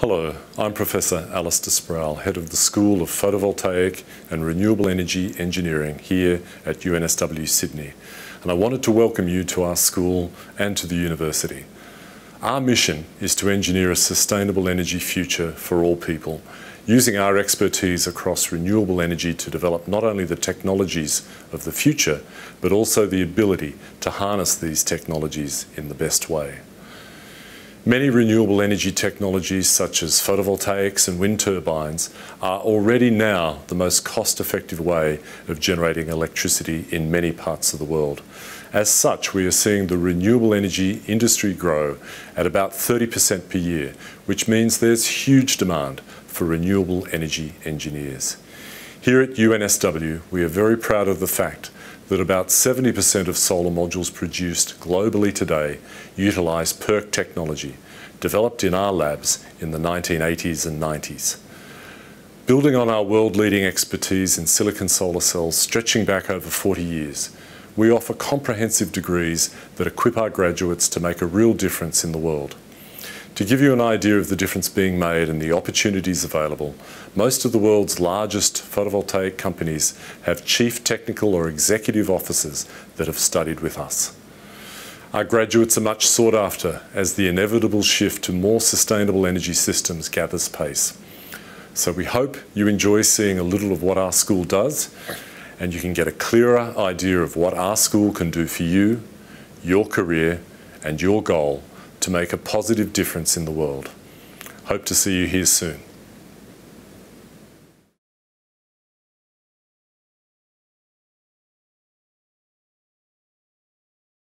Hello, I'm Professor Alistair Sproul, Head of the School of Photovoltaic and Renewable Energy Engineering here at UNSW Sydney. And I wanted to welcome you to our school and to the university. Our mission is to engineer a sustainable energy future for all people, using our expertise across renewable energy to develop not only the technologies of the future, but also the ability to harness these technologies in the best way. Many renewable energy technologies such as photovoltaics and wind turbines are already now the most cost-effective way of generating electricity in many parts of the world. As such, we are seeing the renewable energy industry grow at about 30% per year, which means there's huge demand for renewable energy engineers. Here at UNSW, we are very proud of the fact that about 70% of solar modules produced globally today utilise PERC technology, developed in our labs in the 1980s and 90s. Building on our world-leading expertise in silicon solar cells stretching back over 40 years, we offer comprehensive degrees that equip our graduates to make a real difference in the world. To give you an idea of the difference being made and the opportunities available, most of the world's largest photovoltaic companies have chief technical or executive officers that have studied with us. Our graduates are much sought after as the inevitable shift to more sustainable energy systems gathers pace. So we hope you enjoy seeing a little of what our school does and you can get a clearer idea of what our school can do for you, your career and your goal to make a positive difference in the world. Hope to see you here soon.